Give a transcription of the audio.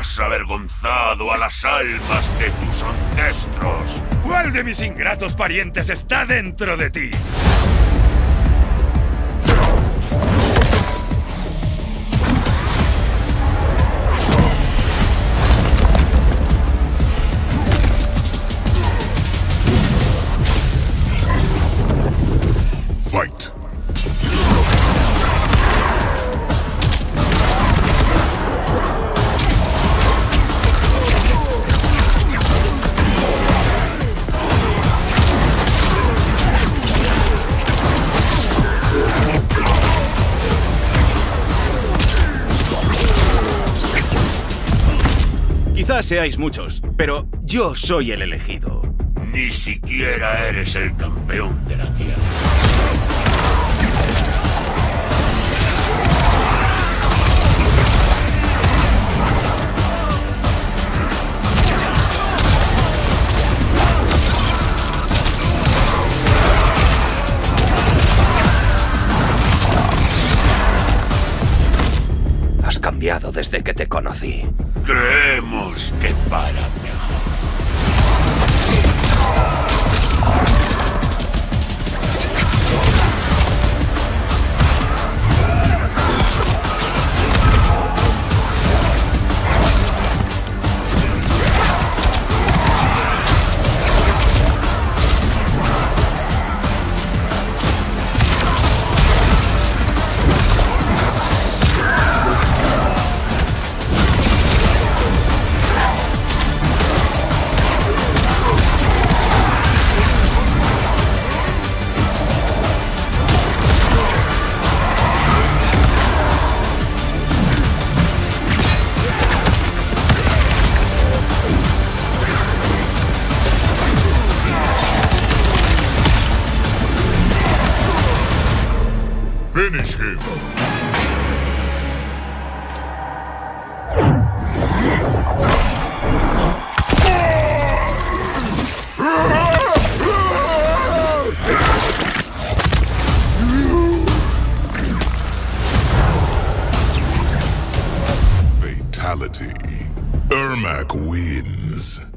Has avergonzado a las almas de tus ancestros. ¿Cuál de mis ingratos parientes está dentro de ti? Fight. Quizás seáis muchos, pero yo soy el elegido. Ni siquiera eres el campeón de la tierra. Cambiado desde que te conocí. Creemos que para mejor. Finish him! Fatality. Ermac wins.